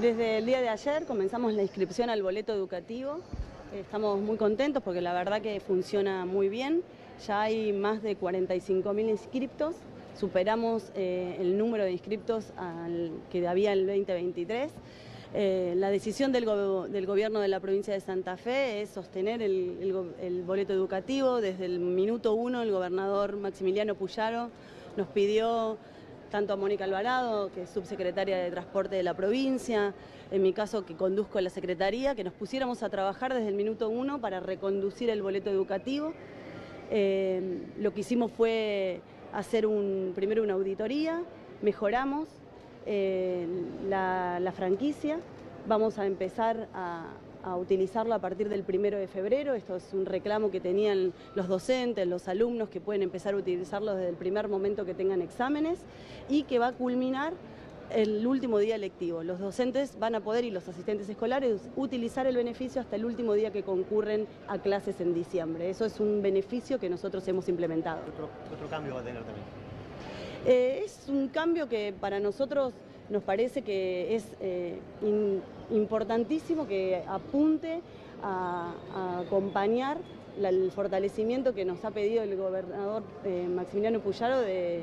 Desde el día de ayer comenzamos la inscripción al boleto educativo. Estamos muy contentos porque la verdad que funciona muy bien. Ya hay más de 45.000 inscriptos. Superamos eh, el número de inscriptos al que había el 2023. Eh, la decisión del, gobierno de la provincia de Santa Fe es sostener el, boleto educativo. Desde el minuto uno el gobernador Maximiliano Puyaro nos pidió tanto a Mónica Alvarado, que es subsecretaria de Transporte de la provincia, en mi caso que conduzco la secretaría, que nos pusiéramos a trabajar desde el minuto uno para reconducir el boleto educativo. Eh, lo que hicimos fue hacer un, primero una auditoría, mejoramos eh, la, franquicia, vamos a empezar a, a utilizarlo a partir del primero de febrero. Esto es un reclamo que tenían los docentes, los alumnos, que pueden empezar a utilizarlo desde el primer momento que tengan exámenes y que va a culminar el último día lectivo. Los docentes van a poder y los asistentes escolares utilizar el beneficio hasta el último día que concurren a clases en diciembre. Eso es un beneficio que nosotros hemos implementado. ¿Otro, cambio va a tener también? Eh, es un cambio que para nosotros nos parece que es eh, importantísimo que apunte a, acompañar el fortalecimiento que nos ha pedido el gobernador eh, Maximiliano Puyaro de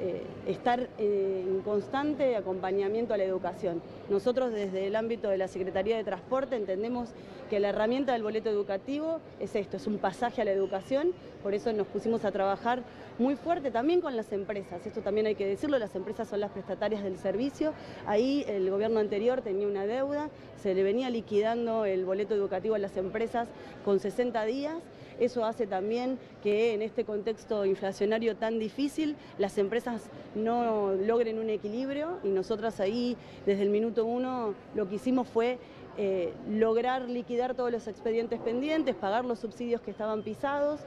eh, estar eh, en constante acompañamiento a la educación. Nosotros desde el ámbito de la Secretaría de Transporte entendemos que la herramienta del boleto educativo es esto, es un pasaje a la educación, por eso nos pusimos a trabajar muy fuerte también con las empresas, esto también hay que decirlo, las empresas son las prestatarias del servicio, ahí el gobierno anterior tenía una deuda, se le venía liquidando el boleto educativo a las empresas con 60 días, eso hace también que en este contexto inflacionario tan difícil las empresas no logren un equilibrio y nosotras ahí desde el minuto uno lo que hicimos fue eh, lograr liquidar todos los expedientes pendientes, pagar los subsidios que estaban pisados,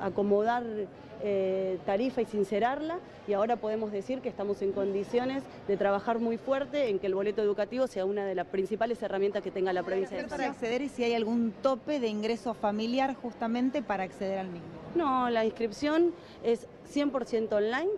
acomodar eh, tarifa y sincerarla y ahora podemos decir que estamos en condiciones de trabajar muy fuerte en que el boleto educativo sea una de las principales herramientas que tenga la provincia de Para acceder y si hay algún tope de ingreso familiar justamente para acceder al mismo. No, la inscripción es 100% online,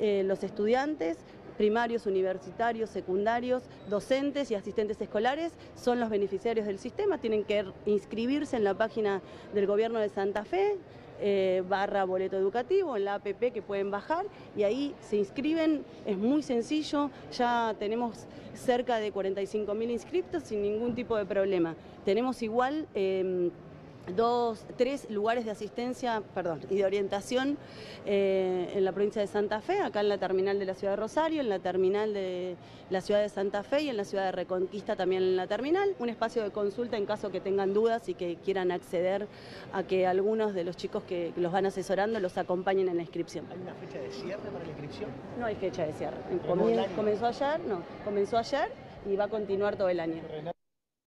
eh, los estudiantes primarios, universitarios, secundarios, docentes y asistentes escolares son los beneficiarios del sistema, tienen que inscribirse en la página del gobierno de Santa Fe, eh, barra boleto educativo, en la APP que pueden bajar y ahí se inscriben, es muy sencillo, ya tenemos cerca de 45 mil inscriptos sin ningún tipo de problema. Tenemos igual... Em, dos, tres lugares de asistencia, perdón, y de orientación eh, en la provincia de Santa Fe, acá en la terminal de la ciudad de Rosario, en la terminal de la ciudad de Santa Fe y en la ciudad de Reconquista también en la terminal, un espacio de consulta en caso que tengan dudas y que quieran acceder a que algunos de los chicos que los van asesorando los acompañen en la inscripción. ¿Hay una fecha de cierre para la inscripción? No hay fecha de cierre. comenzó ayer, no, comenzó ayer y va a continuar todo el año.